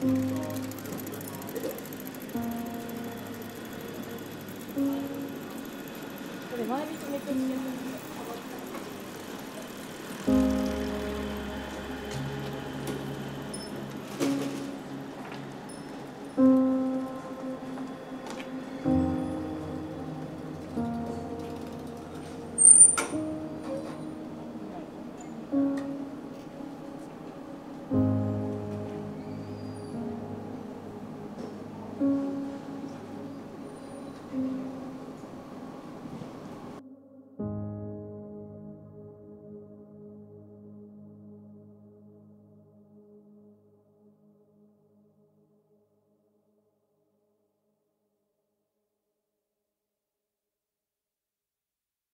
これ前見つめて